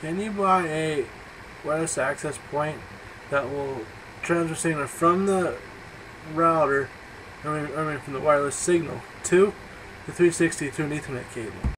Can you buy a wireless access point that will transfer signal from the router, I mean, I mean from the wireless signal to the 360 through an Ethernet cable?